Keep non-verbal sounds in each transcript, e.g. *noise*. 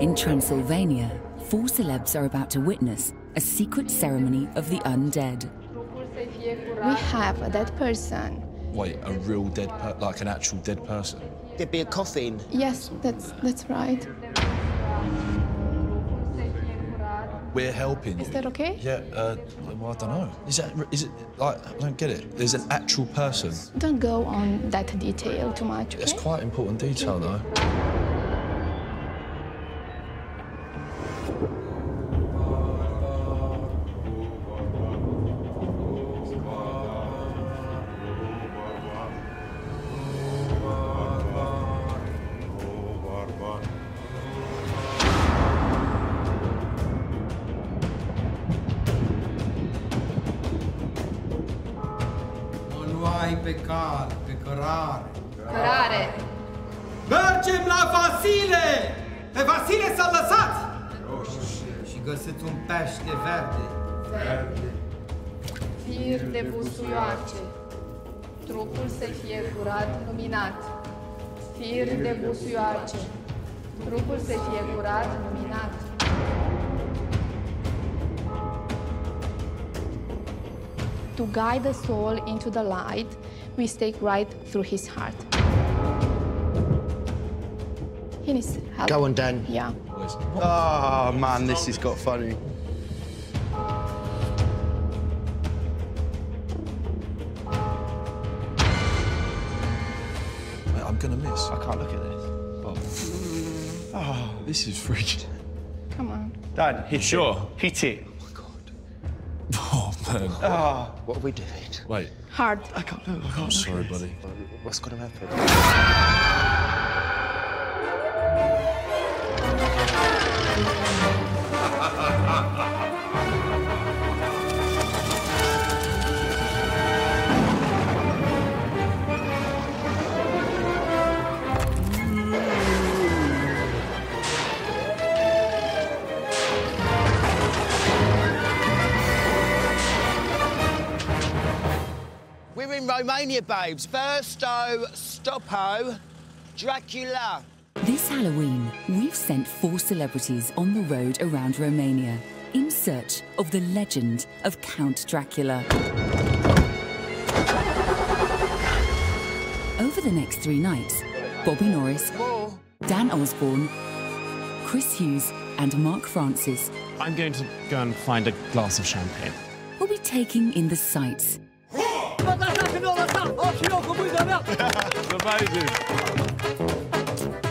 In Transylvania, four celebs are about to witness a secret ceremony of the undead. We have a dead person. Wait, a real dead per like an actual dead person? There'd be a coffin. Yes, that's that's right. We're helping Is you. that okay? Yeah, uh, well, I don't know. Is that, is it, like, I don't get it. There's an actual person. Don't go on that detail too much, okay? It's quite important detail, though. Fir de busuioace. Trupul să fie curat, luminat. To guide the soul into the light, we stake right through his heart. He needs help. Go on, Dan. Yeah. Oh man, this has got funny. This is freaking. Come on. Dan, hit sure. Hit it. Oh, my god. Oh man. Oh. What are we doing? Wait, Hard. I can't look. I I'm sorry, buddy. What's going to happen? In babes. Versto, Stopo, Dracula. This Halloween, we've sent four celebrities on the road around Romania in search of the legend of Count Dracula. Over the next three nights, Bobby Norris, More. Dan Osborne, Chris Hughes, and Mark Francis I'm going to go and find a glass of champagne. We'll be taking in the sights Amazing.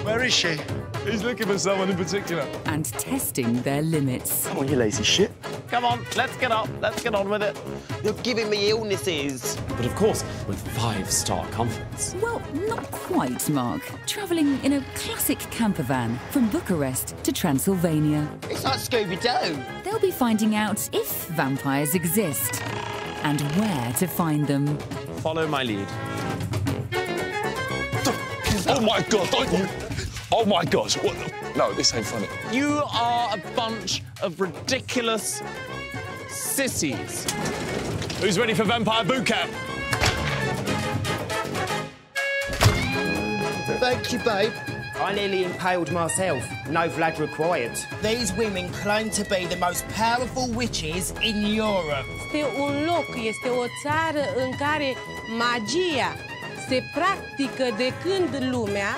Where is she? He's looking for someone in particular. and testing their limits. Come on, you lazy shit. Come on, let's get up. Let's get on with it. You're giving me illnesses. But of course, with five-star comforts. Well, not quite, Mark. Travelling in a classic camper van from Bucharest to Transylvania. It's like Scooby-Doo. They'll be finding out if vampires exist and where to find them. Follow my lead. Oh my god! Don't you? Oh my god! What? the- No, this ain't funny. You are a bunch of ridiculous sissies. Who's ready for Vampire Boot Camp? Thank you, babe. I nearly impaled myself. No Vlad required. These women claim to be the most powerful witches in Europe. Este un loc, este o țară în care magia se practică de când lumea.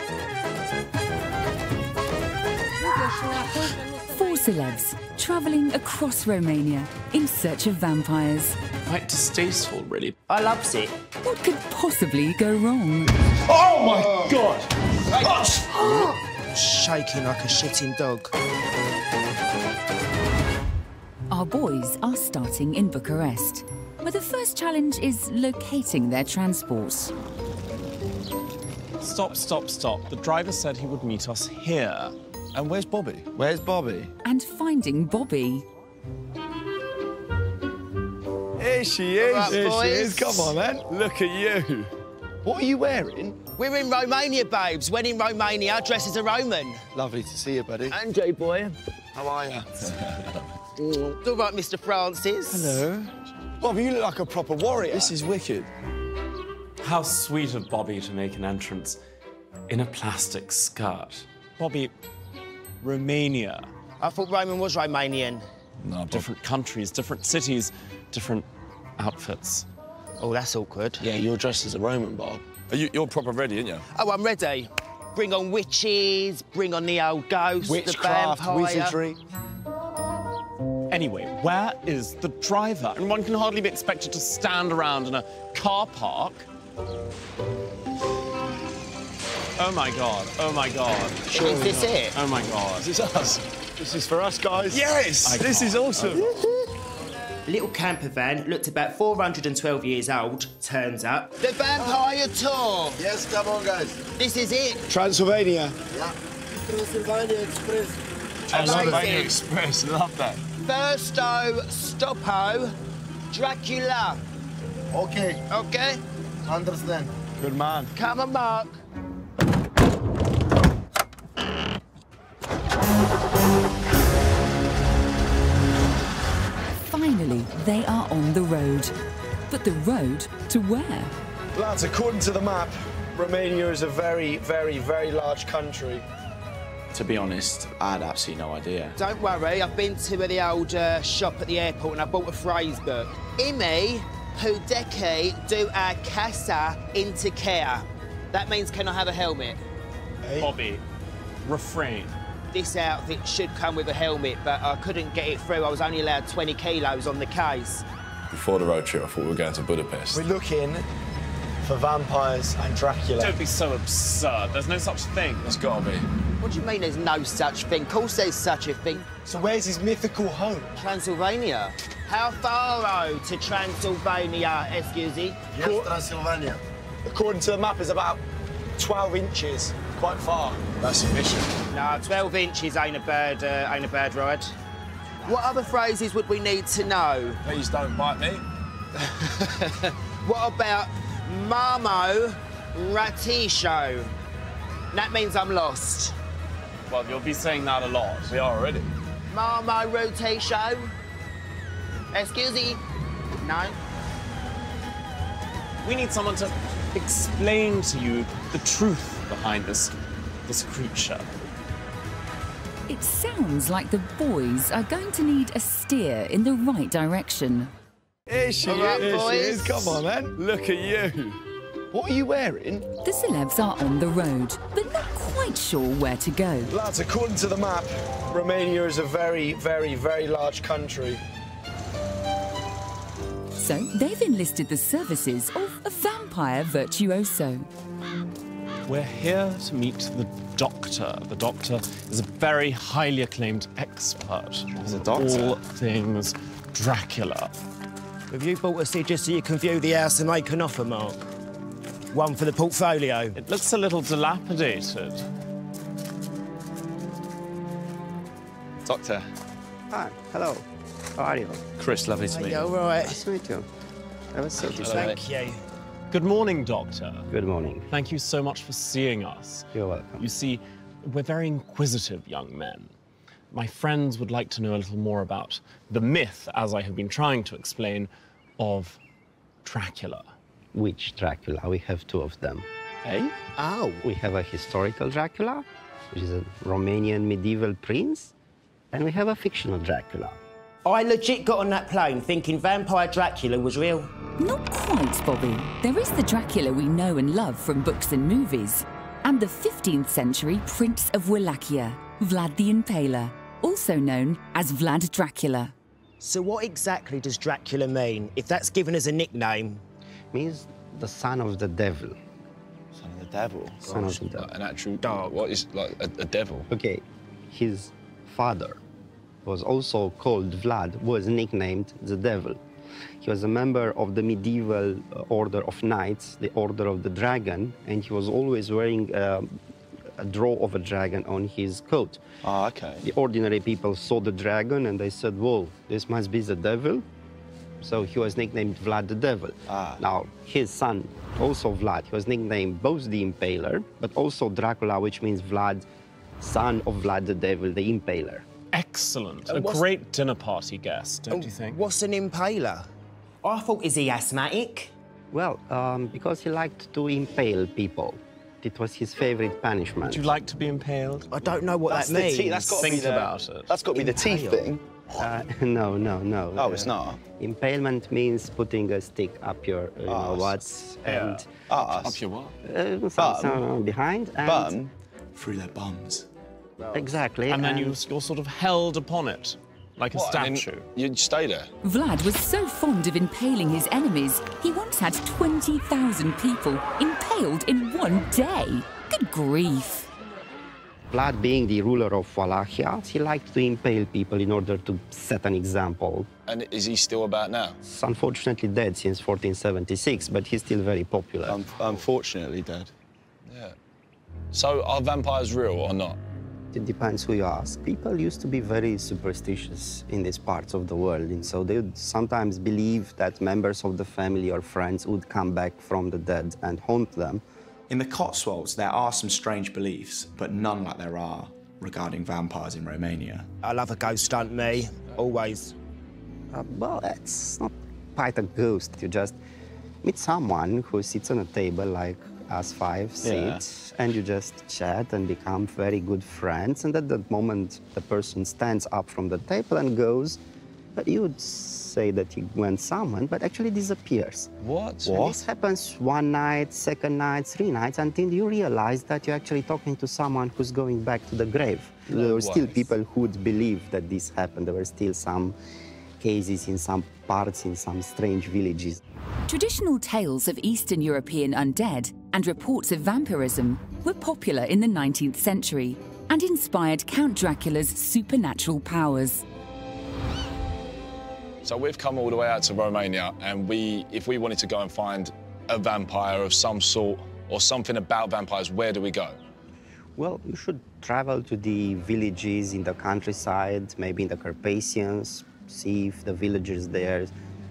Four celebs travelling across Romania in search of vampires. Quite distasteful, really. I loves it. What could possibly go wrong? Oh my god! Shaking like a shitting dog. Our boys are starting in Bucharest, where the first challenge is locating their transports. Stop, stop, stop. The driver said he would meet us here. And where's Bobby? Where's Bobby? and finding Bobby. Here she is. All right, Here she is. Come on, man. Look at you. What are you wearing? We're in Romania, babes. When in Romania, dress as a Roman. Lovely to see you, buddy. Andrew, boy. How are you? It's all right, Mr. Francis. Hello. Bob, you look like a proper warrior. This is wicked. How sweet of Bobby to make an entrance in a plastic skirt. Bobby, Romania. I thought Roman was Romanian. No, Different countries, different cities, different outfits. Oh, that's awkward. Yeah, you're dressed as a Roman, Bob. Are you, you're proper ready, aren't you? Oh, I'm ready. Bring on witches, bring on the old ghost, Witchcraft, the vampire. wizardry. Anyway, where is the driver? And one can hardly be expected to stand around in a car park. Oh my god, oh my god. Is this it? Oh my god. This Is us? This is for us, guys. Yes! I this is can't. awesome. Little camper van, looked about 412 years old, turns up. The Vampire Tour! Yes, come on, guys. This is it! Transylvania. Yeah. Transylvania Express. Transylvania Express, love that. Firsto Stoppo Dracula. Okay, Okay? understand. Good man. Come on, Mark. Finally, they are on the road. But the road to where? Lads, according to the map, Romania is a very, very, very large country. To be honest, I had absolutely no idea. Don't worry, I've been to the old uh, shop at the airport and I bought a phrase book. Imi pudeki do a casa into care. That means can I have a helmet? Bobby, refrain. This outfit should come with a helmet, but I couldn't get it through. I was only allowed 20 kilos on the case. Before the road trip, I thought we were going to Budapest. We're looking for vampires and Dracula. Don't be so absurd. There's no such thing. There's gotta be. What do you mean there's no such thing? Of course there's such a thing. So where's his mythical home? Transylvania. How far, oh, to Transylvania, excuse me? Yes, Transylvania. According to the map, is about 12 inches. Quite far. That's a mission. No, 12 inches ain't a bad, uh, ain't a bad ride. What other phrases would we need to know? Please don't bite me. *laughs* What about Marmo Ratisho? That means I'm lost. Well, you'll be saying that a lot. We are already. Marmo Ratisho? Excuse me? No? We need someone to explain to you the truth behind this, this creature. It sounds like the boys are going to need a steer in the right direction. Here she All right, is. Here she boys. is. Come on, man. Look at you. What are you wearing? The celebs are on the road, but not quite sure where to go. Lads, according to the map, Romania is a very, very, very large country. So they've enlisted the services of a vampire virtuoso. We're here to meet the doctor. The doctor is a very highly acclaimed expert He's a on doctor? all things Dracula. Have you bought a seat just so you can view the house and make an offer, Mark? One for the portfolio. It looks a little dilapidated. Doctor. Hi, hello. How are you? Chris, lovely to meet you. all right. Nice to meet you. Have a seat. Thank you. Good morning, Doctor. Good morning. Thank you so much for seeing us. You're welcome. You see, we're very inquisitive young men. My friends would like to know a little more about the myth, as I have been trying to explain, of Dracula. Which Dracula? We have two of them. Eh? Oh. We have a historical Dracula, which is a Romanian medieval prince, and we have a fictional Dracula. I legit got on that plane thinking Vampire Dracula was real. Not quite, Bobby. There is the Dracula we know and love from books and movies, and the 15th century Prince of Wallachia, Vlad the Impaler, also known as Vlad Dracula. So what exactly does Dracula mean, if that's given as a nickname? Means the son of the devil. Son of the devil. Son of the devil. Like an actual dog. What is like a, a devil? Okay, his father was also called Vlad, was nicknamed the Devil. He was a member of the medieval uh, order of knights, the Order of the Dragon, and he was always wearing uh, a draw of a dragon on his coat. Ah, okay. The ordinary people saw the dragon and they said, Whoa, this must be the devil. So he was nicknamed Vlad the Devil. Ah. Now, his son, also Vlad, he was nicknamed both the Impaler, but also Dracula, which means Vlad, son of Vlad the Devil, the Impaler. Excellent. Uh, a great dinner party guest, don't you think? What's an impaler? I thought, is he asthmatic? Well, um, because he liked to impale people. It was his favorite punishment. Would you like to be impaled? I don't know what That's that means. teeth. That's got to be the, about it. That's got to be the teeth thing. Uh, *laughs* no, no, no. Oh, it's Uh, not. Impalement means putting a stick up your, you know Arse. what, and Arse. Up your what? uh, some, Bum. some behind, and Bum through their bums. Exactly. And then you, you're sort of held upon it, like a What, and then statue. You'd stay there. Vlad was so fond of impaling his enemies, he once had 20,000 people impaled in one day. Good grief. Vlad, being the ruler of Wallachia, he liked to impale people in order to set an example. And is he still about now? He's unfortunately dead since 1476, but he's still very popular. Un- unfortunately dead. Yeah. So are vampires real or not? It depends who you ask. People used to be very superstitious in these parts of the world, and so they would sometimes believe that members of the family or friends would come back from the dead and haunt them. In the Cotswolds, there are some strange beliefs, but none like there are regarding vampires in Romania. I love a ghost hunt, me. Always. Uh, well, it's not quite a ghost. You just meet someone who sits on a table like us five Yeah. and you just chat and become very good friends. And at that moment, the person stands up from the table and goes. But you would say that he went somewhere, but actually disappears. What? And this happens one night, second night, three nights, until you realize that you're actually talking to someone who's going back to the grave. there were still people who would believe that this happened. There were still some cases in some parts, in some strange villages. Traditional tales of Eastern European undead and reports of vampirism were popular in the 19th century and inspired Count Dracula's supernatural powers. So we've come all the way out to Romania, and we, if we wanted to go and find a vampire of some sort or something about vampires, where do we go? Well, you should travel to the villages in the countryside, maybe in the Carpathians, see if the villagers there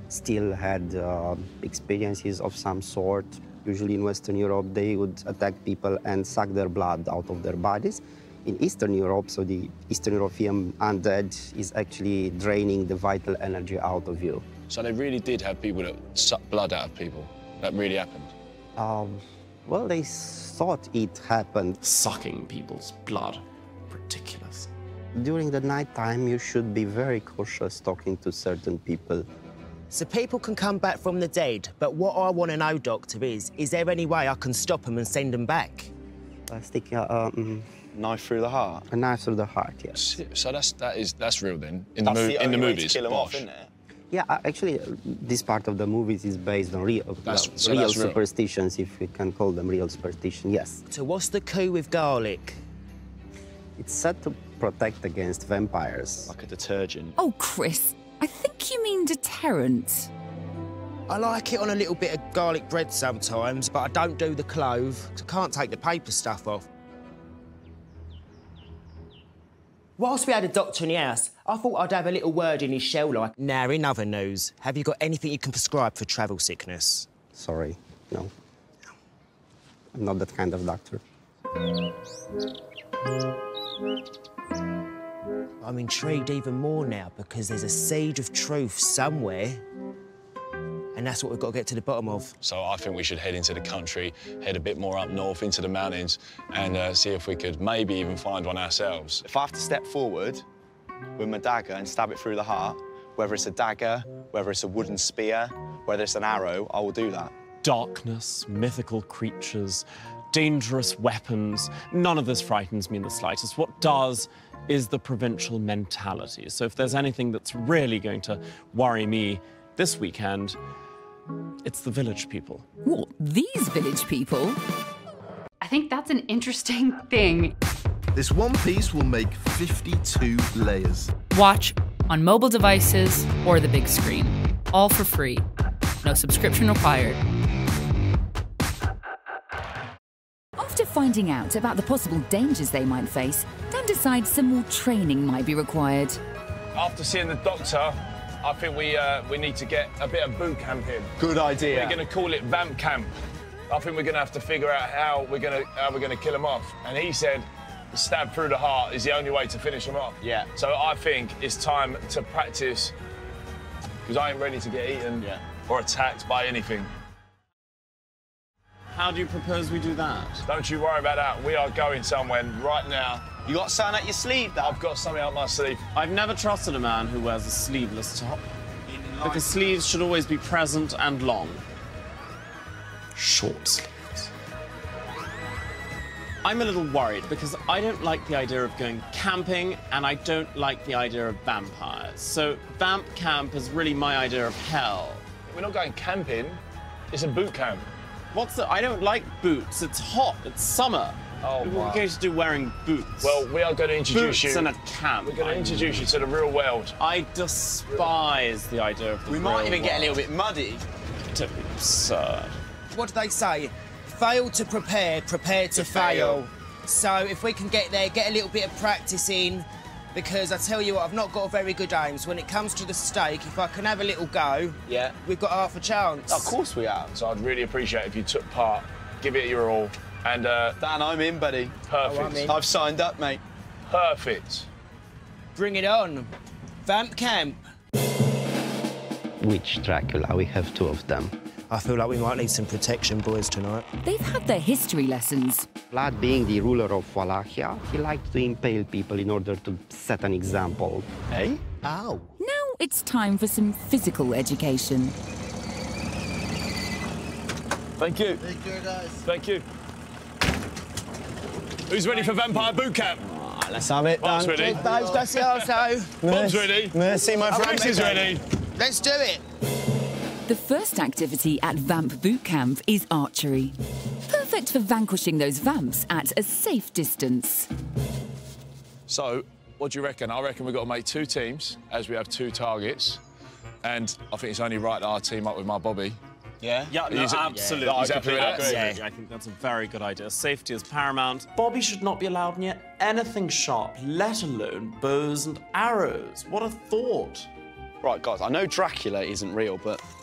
still had uh, experiences of some sort. Usually in Western Europe, they would attack people and suck their blood out of their bodies. In Eastern Europe, so the Eastern European undead is actually draining the vital energy out of you. So they really did have people that suck blood out of people. That really happened. Um, well, they thought it happened. Sucking people's blood. Ridiculous. During the night time, you should be very cautious talking to certain people. So people can come back from the dead, but what I want to know, Doctor, is is there any way I can stop them and send them back? Uh, stick uh, um, Knife through the heart. a knife through the heart, yes. So that's that is that's real then in That's the, the mov- in the only way movies. to kill them off, Bosh. isn't it? Yeah, uh, actually, uh, this part of the movies is based on real, That's- well, so real that's real. superstitions, if we can call them real superstition. Yes, So what's the coup with garlic? it's said to protect against vampires. Like a detergent. Oh, Chris, I think you mean deterrent. I like it on a little bit of garlic bread sometimes, but I don't do the clove 'cause I can't take the paper stuff off. Whilst we had a doctor in the house, I thought I'd have a little word in his shell like, now in other news, have you got anything you can prescribe for travel sickness? Sorry, no. I'm not that kind of doctor. I'm intrigued even more now because there's a seed of truth somewhere, and that's what we've got to get to the bottom of. So I think we should head into the country, head a bit more up north into the mountains, and uh, see if we could maybe even find one ourselves. If I have to step forward with my dagger and stab it through the heart, whether it's a dagger, whether it's a wooden spear, whether it's an arrow, I will do that. Darkness, mythical creatures, dangerous weapons. None of this frightens me in the slightest. What does is the provincial mentality. So if there's anything that's really going to worry me this weekend, it's the village people. What, these village people? I think that's an interesting thing. This one piece will make 52 layers. Watch on mobile devices or the big screen. All for free. No subscription required. Finding out about the possible dangers they might face, Dan decides some more training might be required. After seeing the doctor, I think we uh, we need to get a bit of boot camp in. Good idea. We're going to call it vamp camp. I think we're going to have to figure out how we're going to how we're going to kill him off. And he said, stab through the heart is the only way to finish him off. Yeah. So I think it's time to practice because I ain't ready to get eaten or attacked by anything. How do you propose we do that? Don't you worry about that. We are going somewhere right now. You got something at your sleeve, Dad? I've got something up my sleeve. I've never trusted a man who wears a sleeveless top. Because sleeves should always be present and long. Short sleeves. I'm a little worried because I don't like the idea of going camping and I don't like the idea of vampires. So vamp camp is really my idea of hell. We're not going camping. It's a boot camp. What's the? I don't like boots. It's hot. It's summer. Oh, What are wow. we going to do wearing boots? Well, we are going to introduce boots you. in a camp. We're going to I introduce you to the real world. I despise the idea of the We might real even get a little bit muddy. Don't be absurd. What do they say? Fail to prepare, prepare to, To fail. fail. So if we can get there, get a little bit of practice in, because I tell you what, I've not got a very good aims. When it comes to the stake, if I can have a little go, Yeah. we've got half a chance. Of course we have. So I'd really appreciate if you took part, give it your all, and uh, Dan, I'm in, buddy. perfect. Oh, I'm in. I've signed up, mate. Perfect. Bring it on. Vamp camp. Which Dracula? We have two of them. I feel like we might need some protection, boys, tonight. They've had their history lessons. Vlad, being the ruler of Wallachia, he liked to impale people in order to set an example. Hey? Ow. Now it's time for some physical education. Thank you. Thank you, guys. Thank you. Who's ready for Vampire Boot Camp? Ah, let's have it, Bob's ready. Babes, gracioso. Bob's ready. Merci, my friend. Chris is ready. Let's do it. The first activity at Vamp Boot Camp is archery. Perfect for vanquishing those vamps at a safe distance. So, what do you reckon? I reckon we've got to make two teams, as we have two targets. And I think it's only right that I team up with my Bobby. Yeah? Yeah, no, absolutely. Yeah. He's happy with that? Absolutely. I think that's a very good idea. Safety is paramount. Bobby should not be allowed near anything sharp, let alone bows and arrows. What a thought. Right, guys, I know Dracula isn't real, but I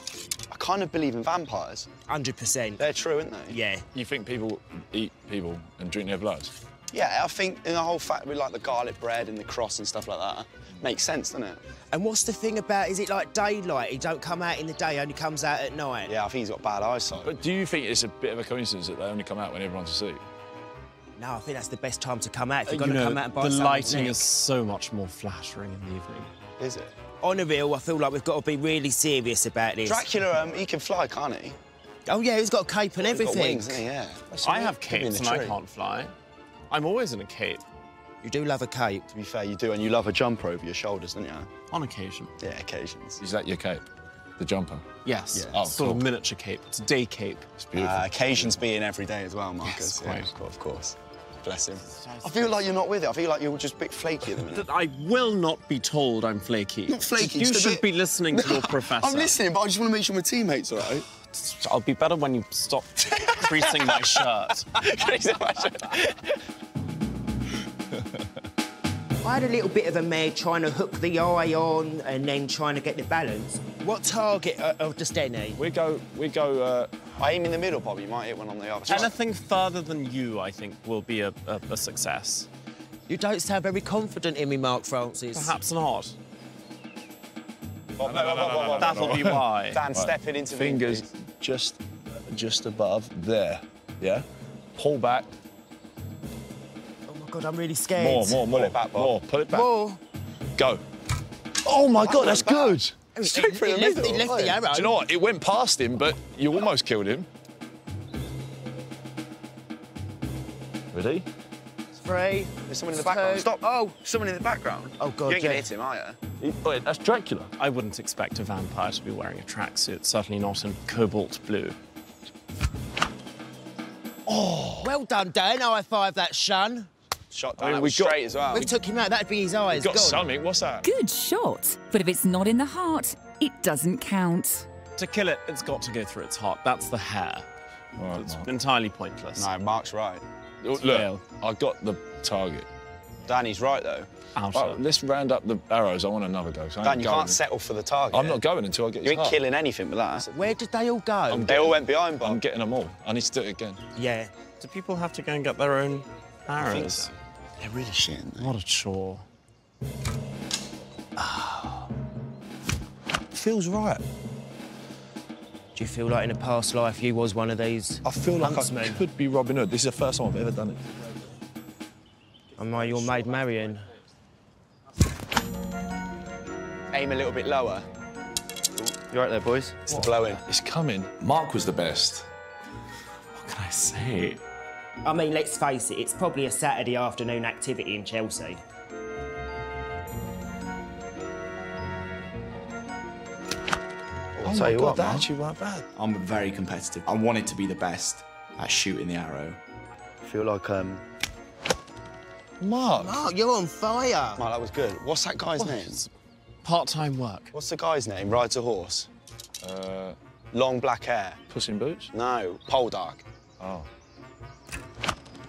kind of believe in vampires. 100%. They're true, aren't they? Yeah. You think people eat people and drink their blood? Yeah, I think in the whole fact with like the garlic bread and the cross and stuff like that makes sense, doesn't it? And what's the thing about, is it like daylight? He don't come out in the day, only comes out at night? Yeah, I think he's got bad eyesight. But do you think it's a bit of a coincidence that they only come out when everyone's asleep? No, I think that's the best time to come out. If you're Uh, You going to know, come out and buy the someone's lighting neck. is so much more flattering in the evening. Is it? On a real, I feel like we've got to be really serious about this. Dracula, um, he can fly, can't he? Oh, yeah, he's got a cape and He's got everything. wings, hasn't he? Yeah. I have Could be capes the and I can't fly. I'm always in a cape, You do love a cape. To be fair, you do, and you love a jumper over your shoulders, don't you? on occasion. Yeah, occasions. Is that your cape? The jumper? Yes. Oh, sort of miniature cape. It's a day cape. It's beautiful. Uh, occasions being every day as well, Marcus. Yes, quite. of course, of course. Bless him. I feel like you're not with it. I feel like you're just a bit flaky at the minute. I will not be told I'm flaky. Not flaky, You should bit- be listening to your *laughs* professor. I'm listening, but I just want to make sure my teammates are all right. I'll be better when you stop *laughs* creasing my shirt. I had a little bit of a mare trying to hook the eye on and then trying to get the balance. What target uh, of the Stenny? We go, we go, uh, I aim in the middle, Bob. You might hit one on the other side. Anything further than you, I think, will be a, a, a success. You don't sound very confident in me, Mark Francis. Perhaps not. No, no, no, no, no, That'll be why. Dan, stepping into Fingers the just, just above there. Yeah. Pull back. My God, I'm really scared. More, more, more. Pull it back, Bob. More. Pull it back. More. Go. Oh my God, that's good. Straight through the left, he left the arrow. Do you know what? It went past him, but you almost killed him. Ready? Three. There's someone in the background. Two. Stop. Oh. Someone in the background. Oh, God, You ain't gonna yeah. hit him, are you? Wait, that's Dracula. I wouldn't expect a vampire to be wearing a tracksuit, certainly not in cobalt blue. Oh! Well done, Dan. High five that shun. Shot I down. mean, we was got- straight as well. We took him out. That'd be his eyes. Got gone. something. What's that? Good shot. But if it's not in the heart, it doesn't count. To kill it, it's got to go through its heart. That's the hair. All It's right, entirely pointless. No, Mark's right. Mark. fail. Look, I got the target. Danny's right, though. Outer. Right, let's round up the arrows. I want another go. so I Dan, ain't you going. can't settle for the target. I'm not going until I get You his ain't heart. killing anything with that. Where did they all go? I'm They all went behind, Bob. I'm getting them all. I need to do it again. Yeah. Do people have to go and get their own arrows? Think. They're really shit. aren't they? What a chore. Ah. Feels right. Do you feel like in a past life you was one of these I feel like I could be Robin Hood. This is the first time I've ever done it. Am I your maid Marion? Aim a little bit lower. You right there, boys? It's the blowing. It's coming. Mark was the best. What can I say? I mean, let's face it, it's probably a Saturday afternoon activity in Chelsea. I'll tell you what, that man. actually weren't bad. I'm very competitive. I wanted to be the best at shooting the arrow. I feel like, um... Mark. Mark, you're on fire. Mark, that was good. What's that guy's name? Part-time work. What's the guy's name? Rides a horse. Uh, Long black hair. Puss in Boots? No, Poldark. Oh.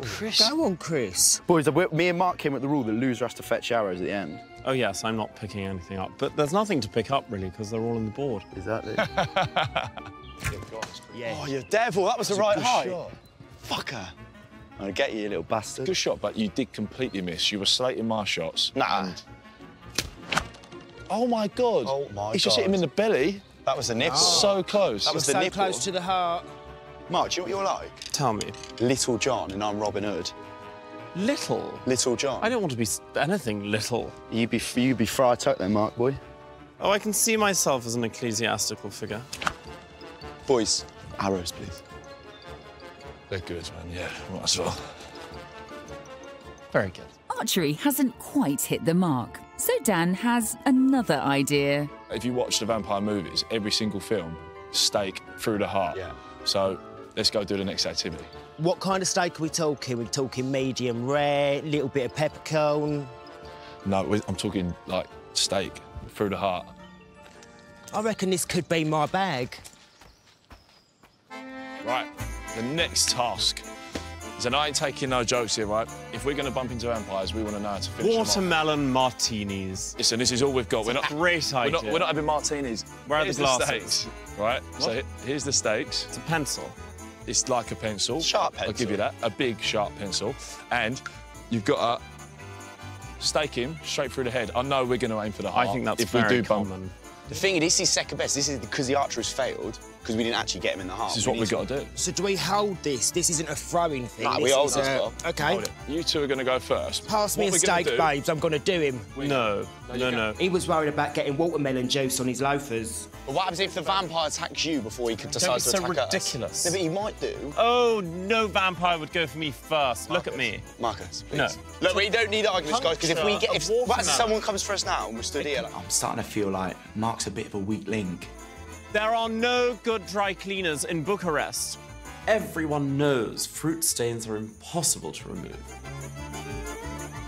Chris. Go on, Chris. Boys, me and Mark came at the rule that loser has to fetch arrows at the end. Oh, yes, I'm not picking anything up. But there's nothing to pick up, really, because they're all in the board. Is Exactly. *laughs* Yeah. Oh, you devil, that was That's the a right good height. shot. Fucker. I'm gonna get you, you little bastard. Good shot, but you did completely miss. You were slating my shots. Nah. Oh my god. Oh my He's just hit him in the belly. That was the nipple. So close. That was the so nipple. close to the heart. Mark, do you know what you're like? Tell me. Little John and I'm Robin Hood. Little? Little John. I don't want to be anything little. You be you be Friar Tuck then, Mark boy. Oh, I can see myself as an ecclesiastical figure. Boys, arrows, please. They're good, man. Yeah, might as well. Very good. Archery hasn't quite hit the mark, so Dan has another idea. If you watch the vampire movies, every single film, stake through the heart. Yeah. So let's go do the next activity. What kind of steak are we talking? We're talking medium rare, little bit of peppercorn. No, I'm talking like steak through the heart. I reckon this could be my bag. Right, the next task is, and I ain't taking no jokes here, right? If we're going to bump into vampires, we want to know how to finish them off. Watermelon martinis. Listen, this is all we've got. We're not Great We're not, idea. we're not having martinis. Where are the Here's glasses? stakes, right? So What? he- here's the stakes. It's a pencil. It's like a pencil. Sharp pencil. I'll give you that. A big, sharp pencil. And you've got to stake him straight through the head. I know we're going to aim for the heart. I think that's if very we do bump. common. The thing is, this is second best. This is because the archer has failed because we didn't actually get him in the heart. This is We what we've got to do. So do we hold this? This isn't a throwing thing. Nah, this we hold this, a- Okay. Hold it. You two are going to go first. Pass me What a we're gonna steak, do- babes. I'm going to do him. No, no, no. no. He was worried about getting watermelon juice on his loafers. But what happens if the vampire attacks you before he could decide be to so attack ridiculous. us? No, but he might do. Oh, no vampire would go for me first. Look at me. Marcus, please. No. Look, we don't need arguments, guys, because if we get, if what if someone comes for us now and we're stood here, like, I'm starting to feel like Mark's a bit of a weak link. There are no good dry cleaners in Bucharest. Everyone knows fruit stains are impossible to remove.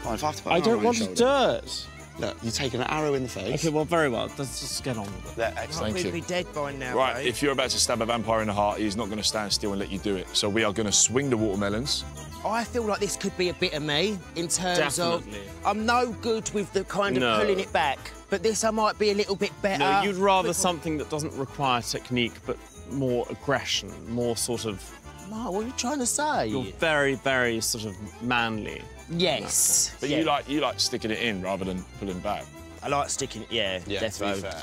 fine, if I have to put I an don't want shoulder. dirt. Look, you're taking an arrow in the face. Okay, well, very well. Let's just get on with it. There, excellent. Thank We'd you. be dead by now, Right, babe. if you're about to stab a vampire in the heart, he's not going to stand still and let you do it. So we are going to swing the watermelons. Oh, I feel like this could be a bit of me in terms Definitely. of I'm no good with the kind of No. pulling it back, but this I might be a little bit better. No, you'd rather something that doesn't require technique, but more aggression, more sort of. Mark, what are you trying to say? You're very, very sort of manly. Yes. But Yeah. you like you like sticking it in rather than pulling back. I like sticking it, yeah, Yeah, death to be row. fair.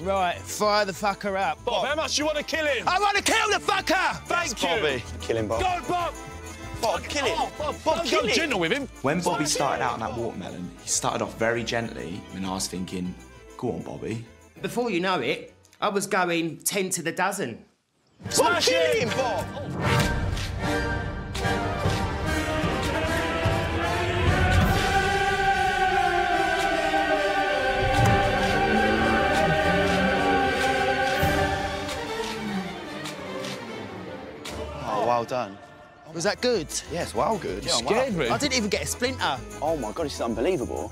Right, fire the fucker up. Bob, how much do you want to kill him? I want to kill the fucker! Thank you. Bobby. Kill him, Bob. Go, Bob. Bob, kill him. Oh, Bob, Bob, Bob, kill go him. gentle with him. When Bobby started out on that watermelon, he started off very gently, and I was thinking, go on, Bobby. Before you know it, I was going 10 to the dozen. Bob, kill him, Bob. Oh, well done. Was that good? Yes, well good. You scared me. I didn't even get a splinter. Oh my god, this is unbelievable.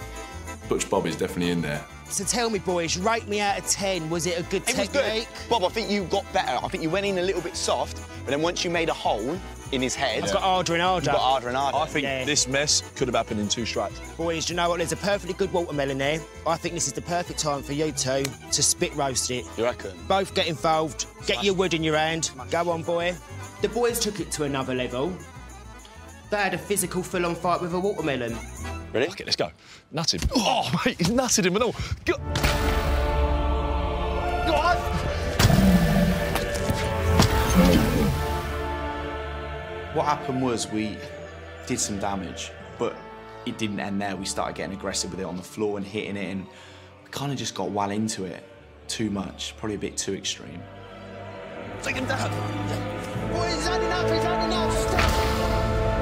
Butch Bob is definitely in there. So tell me, boys, rate me out of 10. Was it a good It was technique? good. Bob, I think you got better. I think you went in a little bit soft, but then once you made a hole in his head, I've got harder and harder. you got harder and harder. I think Yeah. this mess could have happened in two strikes. Boys, do you know what? There's a perfectly good watermelon there. I think this is the perfect time for you two to spit roast it. You reckon? Both get involved. Get your wood in your hand. Go on, boy. The boys took it to another level. They had a physical full-on fight with a watermelon. Ready? Okay, let's go. Nut him. Oh, mate, he's nutted him and all. Go what happened was we did some damage, but it didn't end there. We started getting aggressive with it on the floor and hitting it, and we kind of just got well into it too much, probably a bit too extreme. Take him down. Boys, he's had enough, he's had enough. Stop.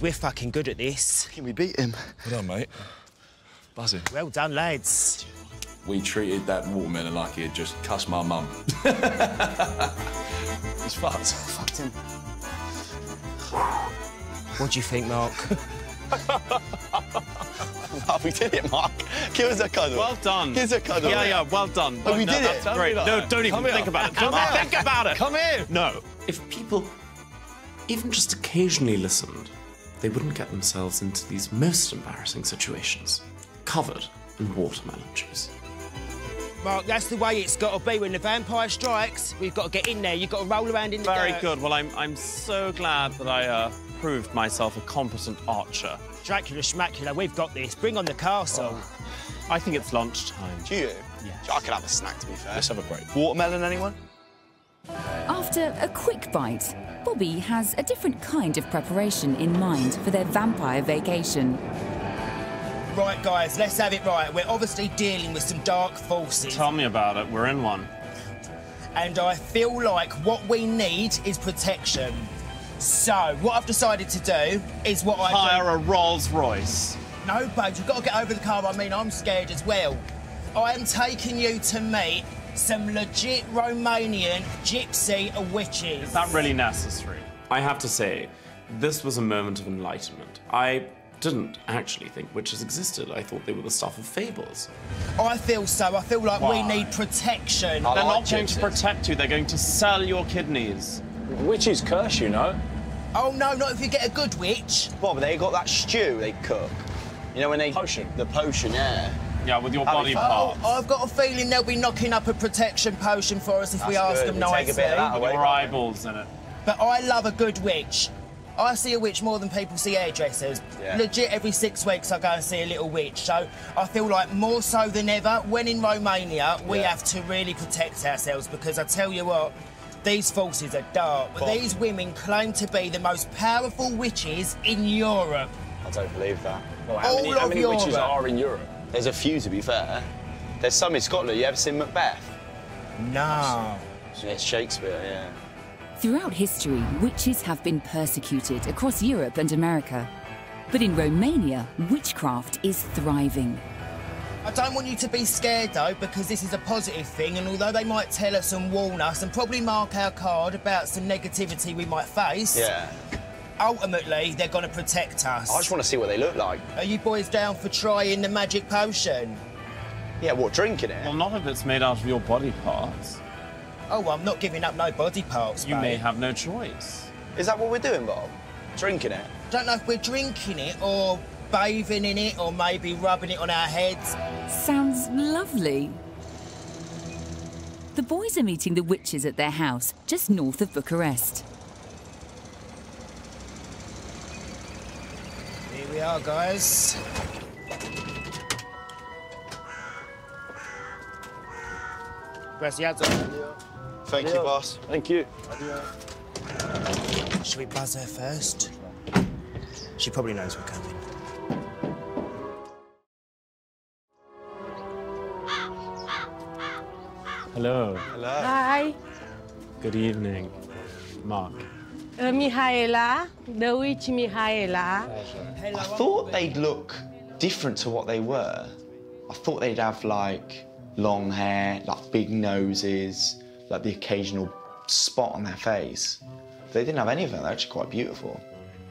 Boys, we're fucking good at this. Can we beat him? Well done, mate. Buzzing. Well done, lads. We treated that watermelon like he had just cussed my mum. *laughs* He's fucked. Fucked him. What do you think, Mark? *laughs* Oh, we did it, Mark. Give us a cuddle. Well done. Give us a cuddle. Yeah, yeah, well done. Oh, we No, did that's it. Great. No, don't even Come think here. about it. Come Don't think about it. Come here. No. If people even just occasionally listened, they wouldn't get themselves into these most embarrassing situations, covered in watermelon juice. Mark, that's the way it's got to be. When the vampire strikes, we've got to get in there. You've got to roll around in the Very dirt. good. Well, I'm, I'm so glad that I uh, proved myself a competent archer. Dracula Schmacula, we've got this. Bring on the castle. I think it's lunchtime. Do you? Yeah. I could have a snack, to be fair. Let's have a break. Watermelon, anyone? After a quick bite, Bobby has a different kind of preparation in mind for their vampire vacation. Right, guys, let's have it right. We're obviously dealing with some dark forces. Tell me about it. We're in one. and I feel like what we need is protection. So, what I've decided to do is what I Hire do. a Rolls Royce. No, babes, you've got to get over the car. I mean, I'm scared as well. I am taking you to meet some legit Romanian gypsy witches. Is that really necessary? I have to say, this was a moment of enlightenment. I didn't actually think witches existed. I thought they were the stuff of fables. I feel so. I feel like we need protection. They're not going to protect you. They're going to sell your kidneys. Witches curse, you know. Oh no, not if you get a good witch. Bob, they got that stew they cook. You know when they Potion. the potion, yeah. Yeah, with your body fun. Oh, parts. Oh, I've got a feeling they'll be knocking up a protection potion for us if we ask good. them We take a nicely. bit of that away. Your eyeballs in it. But I love a good witch. I see a witch more than people see hairdressers. Yeah. Legit, every six weeks I go and see a little witch. So I feel like more so than ever, when in Romania, we Yeah. have to really protect ourselves because I tell you what, these forces are dark. But these women claim to be the most powerful witches in Europe. I don't believe that. Well, how All many, how of many witches are in Europe? There's a few, to be fair. There's some in Scotland. You ever seen Macbeth? No. It's Shakespeare, yeah. Throughout history, witches have been persecuted across Europe and America. But in Romania, witchcraft is thriving. I don't want you to be scared though, because this is a positive thing, and although they might tell us and warn us and probably mark our card about some negativity we might face, Yeah. Ultimately they're going to protect us. I just want to see what they look like. Are you boys down for trying the magic potion? Yeah, what, drinking it? Well, not if it's made out of your body parts. Oh, well, I'm not giving up no body parts, You may have no choice. Is that what we're doing, Bob? Drinking it? Don't know if we're drinking it or bathing in it or maybe rubbing it on our heads. Sounds lovely. The boys are meeting the witches at their house just north of Bucharest. Here we are, guys. Gracias. Thank you, boss. Thank you. Should we buzz her first? She probably knows we're coming. Hello. Hello. Hi, Good evening, Mark. Uh, Mihaela, the witch Mihaela. I thought they'd look different to what they were. I thought they'd have like long hair, like big noses, like the occasional spot on their face. They didn't have any of that. They're actually quite beautiful.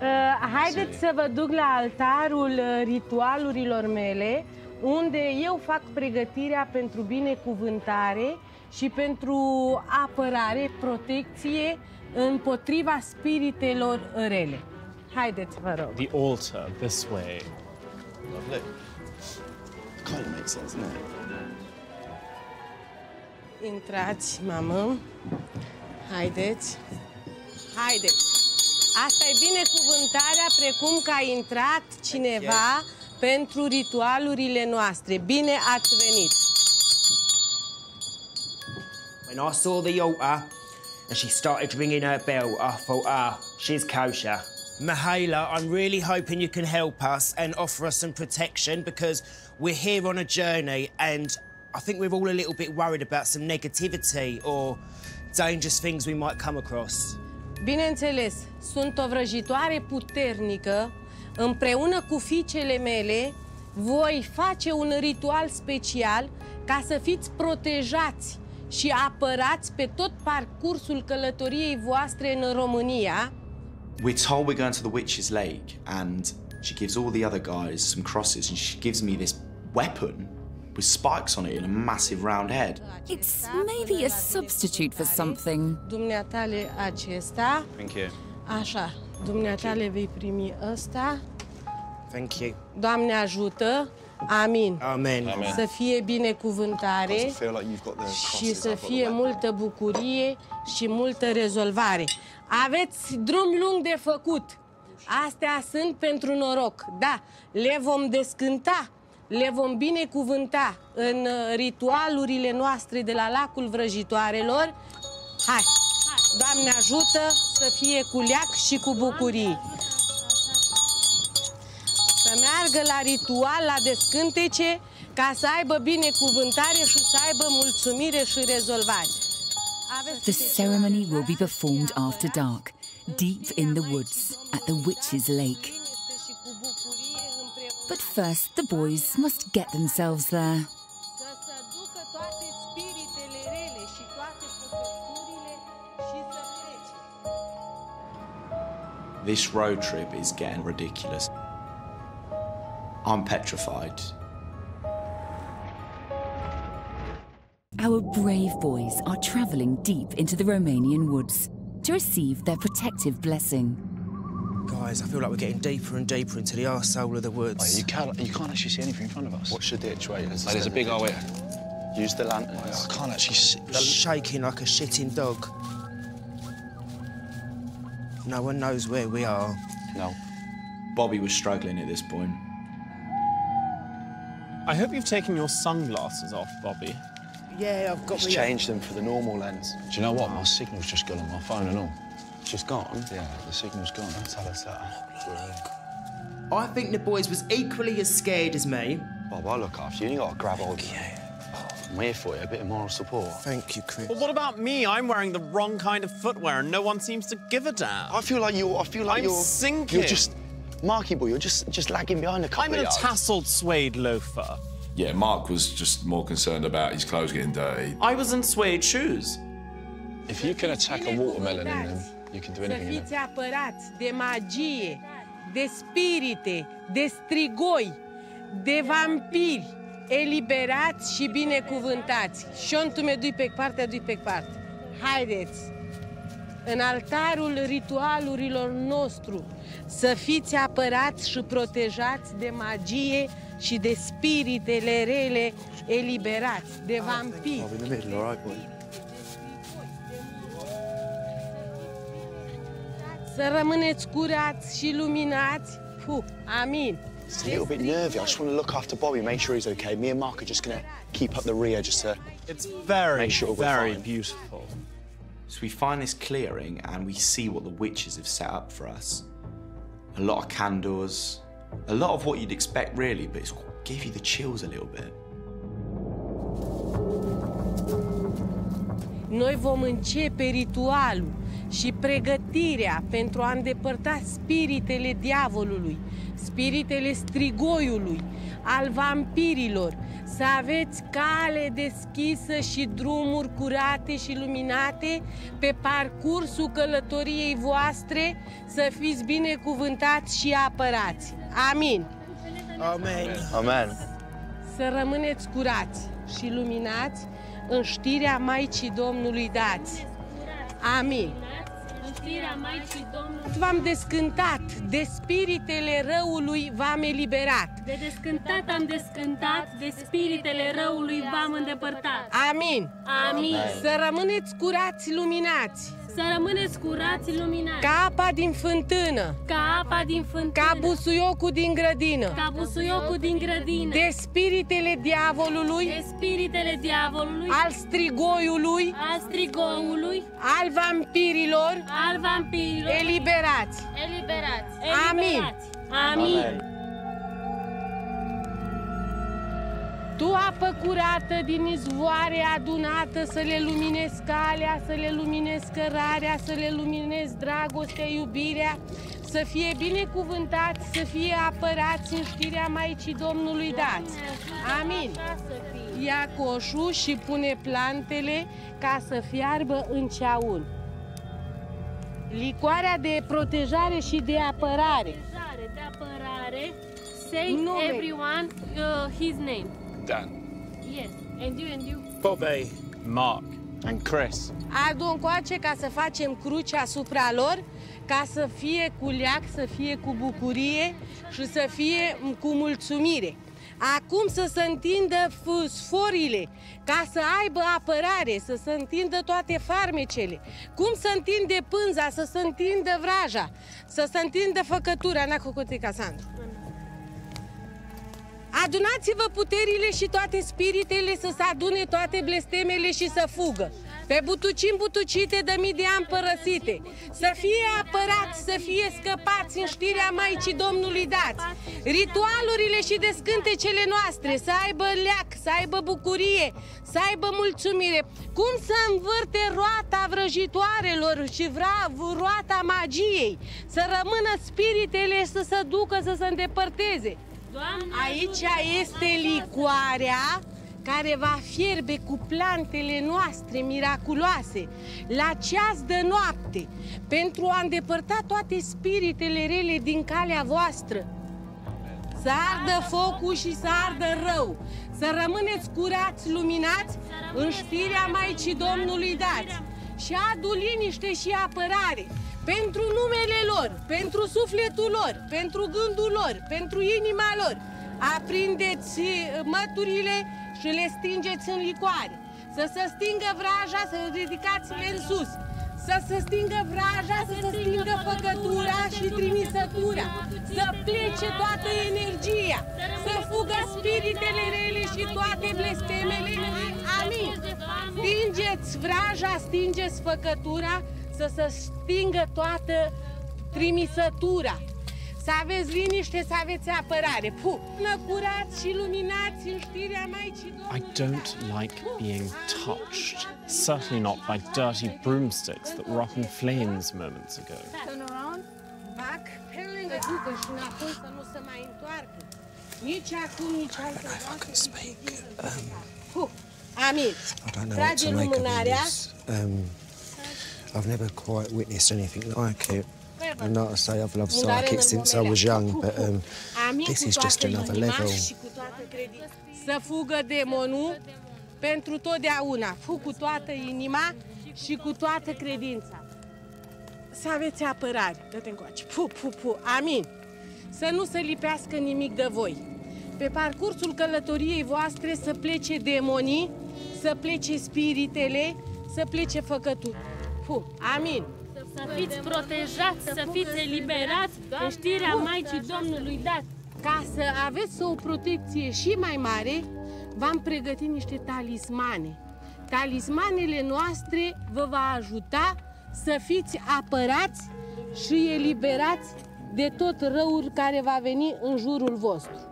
Uh, haideți să vă duc la altarul uh, ritualurilor mele, unde eu fac pregătirea pentru binecuvântare și pentru apărare, protecție împotriva spiritelor rele. Haideți, vă rog. The altar, this way. Lovely. Kind of makes sense, doesn't it? Intrați, mamă. Haideți. Haideți. Asta e binecuvântarea precum că a intrat cineva pentru ritualurile noastre. Bine ați venit! When I saw the altar and she started ringing her bell, I thought, ah, she's kosher. Mahela, I'm really hoping you can help us and offer us some protection because we're here on a journey and I think we're all a little bit worried about some negativity or dangerous things we might come across. Bineînțeles, sunt o vrăjitoare puternică. Împreună cu fiicele mele, voi face un ritual special ca să fiți protejați și apărați pe tot parcursul călătoriei voastre în România. We're told we're going to the Witch's Lake, and she gives all the other guys some crosses, and she gives me this weapon with spikes on it and a massive round head. It's maybe a substitute for something. Dumneatale acesta. Thank you. Așa, dumneatale vei primi ăsta. Thank you. Doamne ajută. Amin. Amen. Amen. Să fie binecuvântare Doesn't feel like you've got the și crosses să I've got the fie weapon. multă bucurie și multă rezolvare. Aveți drum lung de făcut. Astea sunt pentru noroc. Da, le vom descânta, le vom binecuvânta în uh, ritualurile noastre de la lacul vrăjitoarelor. Hai, Doamne ajută să fie cu leac și cu bucurii. Să meargă la ritual, la descântece, ca să aibă binecuvântare și să aibă mulțumire și rezolvare. The ceremony will be performed after dark, deep in the woods at the Witch's Lake. But first, the boys must get themselves there. Să se ducă toate spiritele rele și toate păcăturile și să plece. This road trip is getting ridiculous. I'm petrified. Our brave boys are travelling deep into the Romanian woods to receive their protective blessing. Guys, I feel like we're getting deeper and deeper into the arsehole of the woods. Oh, you can't, you can't actually see anything in front of us. Watch the ditch, wait. There's, there's a big hole here. Use the lanterns. Oh, I can't actually see. They're shaking like a shitting dog. No one knows where we are. No. Bobby was struggling at this point. I hope you've taken your sunglasses off, Bobby. Yeah, I've got Just my- uh, change them for the normal lens. Do you know what? My signal's just gone on my phone and all. It's just gone? Yeah, the signal's gone. Tell us that. I think the boys was equally as scared as me. Bob, I look after you. You got to grab hold of me. I'm here for you. A bit of moral support. Thank you, Chris. Well, what about me? I'm wearing the wrong kind of footwear and no one seems to give a damn. I feel like you're. I feel like I'm you're. sinking. You're just, Marky boy. You're just just lagging behind a couple I'm in a yards. tasseled suede loafer. Yeah, Mark was just more concerned about his clothes getting dirty. I was in suede shoes. If you can attack a watermelon in them, you can do anything in them. fiți de magie, de spirite, de strigoi, de vampiri, eliberați și binecuvântați. Șontul me dui pe partea, dui pe parte. Haideți! În altarul ritualurilor nostru să fiți apărați și protejați de magie și de spiritele rele eliberați, de vampiri. in the middle, all right, boy. Să rămâneți curați și luminați. Puh, amin. It's a little bit nervy. I just want to look after Bobby, make sure he's okay. Me and Mark are just going to keep up the rear just to. It's very, Make sure we're very fine. beautiful. So we find this clearing and we see what the witches have set up for us. A lot of candles, a lot of what you'd expect really, but it's gave you the chills a little bit. Noi vom începe ritualul și pregătirea pentru a îndepărta spiritele diavolului, spiritele strigoiului, al vampirilor, să aveți cale deschisă și drumuri curate și luminate pe parcursul călătoriei voastre, să fiți binecuvântați și apărați. Amin! Amen. Amen. Să rămâneți curați și luminați în știrea Maicii Domnului dați. Amin. Știrea Maicii Domnului. V-am descântat, de spiritele răului v-am eliberat. De descântat am descântat, de spiritele răului v-am îndepărtat. Amin. Amin. Să rămâneți curați, luminați. Să rămâneți curați, luminați. Ca apa din fântână. Ca apa din fântână. Ca busuiocul din grădină. Ca busuiocul din grădină. De spiritele diavolului. De spiritele diavolului. Al strigoiului. Al strigoiului. Al vampirilor. Al vampirilor. Eliberați. Eliberați. Amin. Amin. Tu, apă curată din izvoare adunată, să le luminezi calea, să le luminezi cărarea, să le luminezi dragostea, iubirea, să fie binecuvântați, să fie apărați în știrea Maicii Domnului dați. Amin. Ia coșul și pune plantele ca să fiarbă în ceaun. Licoarea de protejare și de apărare. Protejare, de apărare. Say Nume. everyone uh, his name. Dan. Yes. And you and you. Bobby. Mark. And Chris. Adu încoace ca să facem cruce asupra lor, ca să fie cu leac, să fie cu bucurie și să fie cu mulțumire. Acum să se întindă sforile, ca să aibă apărare, să se întindă toate farmecele. Cum să întinde pânza, să se întindă vraja, să se întindă făcătura, n-a cocotica Sandru. Adunați-vă puterile și toate spiritele să se adune toate blestemele și să fugă. Pe butucini butucite de mii de ani părăsite. Să fie apărați, să fie scăpați în știrea Maicii Domnului dați. Ritualurile și descântecele noastre să aibă leac, să aibă bucurie, să aibă mulțumire. Cum să învârte roata vrăjitoarelor și vra, roata magiei. Să rămână spiritele să se ducă, să se îndepărteze. Doamne, Aici este licoarea care va fierbe cu plantele noastre miraculoase la ceas de noapte pentru a îndepărta toate spiritele rele din calea voastră. Să ardă focul și să ardă rău, să rămâneți curați, luminați în știrea Maicii Domnului dați și adu liniște și apărare pentru numele lor, pentru sufletul lor, pentru gândul lor, pentru inima lor. Aprindeți măturile și le stingeți în licoare. Să se stingă vraja, să ridicați-le în sus. Să se stingă vraja, să se stingă făcătura și trimisătura. Să plece toată energia. Să fugă spiritele rele și toate blestemele. Amin. Stingeți vraja, stingeți făcătura, să se stingă toată trimisătura. Să aveți liniște, să aveți apărare. Puh! Năcurați și luminați în știrea Maicii I don't like being touched. Certainly not by dirty broomsticks that were up in flames moments ago. Turn around. Back, pe lângă ducă și înapoi să nu se mai întoarcă. Nici acum, nici altă dată. Amin. I don't know what Trage to make of lumânarea. this. Um, I've never quite witnessed anything like it. And like I say, I've loved Mundare psychics în since I urmele. was young, Puh, but puh. um, Amin this cu is just toată another inima level. și cu toată credința. Să fugă demonul pentru totdeauna. Fug cu toată inima și cu toată credința. Să aveți apărare. Dă-te încoace. Pu, pu, pu. Amin. Să nu se lipească nimic de voi. Pe parcursul călătoriei voastre să plece demonii, să plece spiritele, să plece făcături. Pu. Amin. Să fiți protejați, să fiți eliberați în știrea Maicii Domnului dați. Ca să aveți o protecție și mai mare, v-am pregătit niște talismane. Talismanele noastre vă va ajuta să fiți apărați și eliberați de tot răul care va veni în jurul vostru.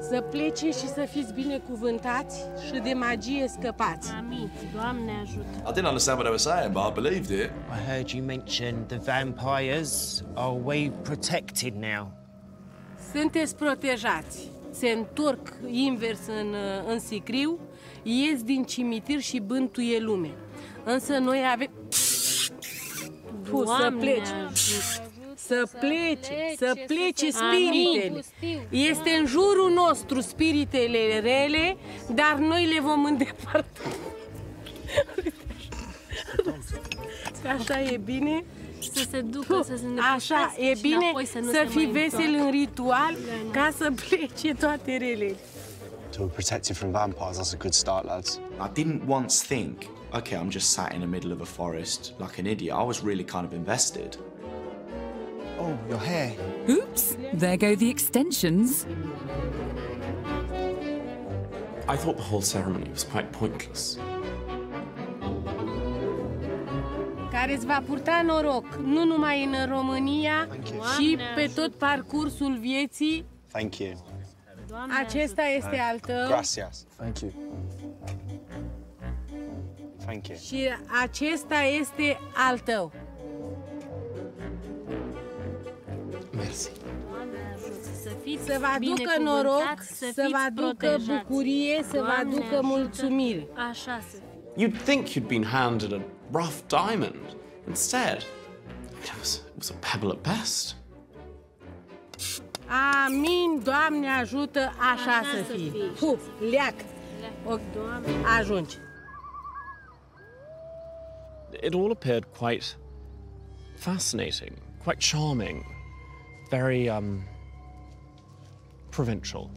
Să plece și să fiți binecuvântați și de magie scăpați. Amin. Doamne ajută. I didn't understand what they were saying, but I believed it. I heard you mention the vampires. Are we protected now? Sunteți protejați. Se întorc invers în, în sicriu, ies din cimitir și bântuie lume. Însă noi avem... Fu, să Doamne plece. ajută. Să plece, să plece Amin. spiritele. Este în jurul nostru spiritele rele, dar noi le vom îndepărta. Așa e bine. să se ducă, să se Așa, e și bine înapoi să nu să se fii mai vesel întoarcă. în ritual ca să plece toate rele. To be protected from vampires, that's a good start, lads. I didn't once think, okay, I'm just sat in the middle of a forest like an idiot. I was really kind of invested. Oh, your hair. Oops, there go the extensions. I thought the whole ceremony was quite pointless. care îți va purta noroc, nu numai în România, și pe tot parcursul vieții. Thank you. Acesta este al tău Gracias. Thank you. Thank you. și acesta este al tău. Merci. Să fiți Să vă aducă binecuvântați, noroc, să să fiți vă aducă protejați. bucurie, să vă Doamne aducă ajută. mulțumire. Așa să You'd think you'd been handed a rough diamond. Instead, it was, it was a pebble at best. Amin, Doamne ajută, așa, Așa să să fie. fie. Hu, leac, o, ajungi. It all appeared quite fascinating, quite charming, very um, provincial.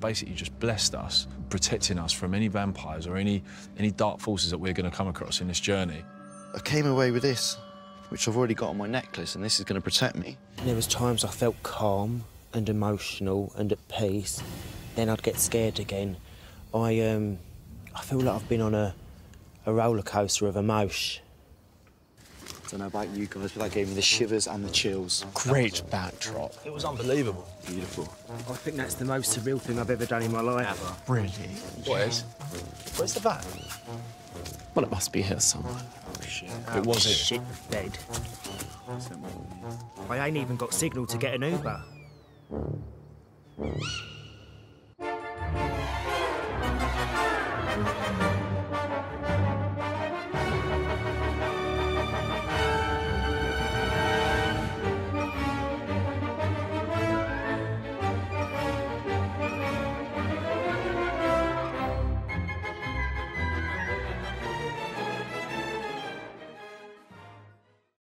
Basically, just blessed us, protecting us from any vampires or any any dark forces that we're going to come across in this journey. I came away with this, which I've already got on my necklace, and this is going to protect me. There was times I felt calm and emotional and at peace. Then I'd get scared again. I um, I feel like I've been on a a roller coaster of emotion. Don't know about you guys, but that gave me the shivers and the chills. Great backdrop. It was unbelievable. Beautiful. I think that's the most surreal thing I've ever done in my life. Ever. Brilliant. What is? Where's the van? Well, it must be here somewhere. Oh, shit. Oh, it was it. Shit bed. I ain't even got signal to get an Uber.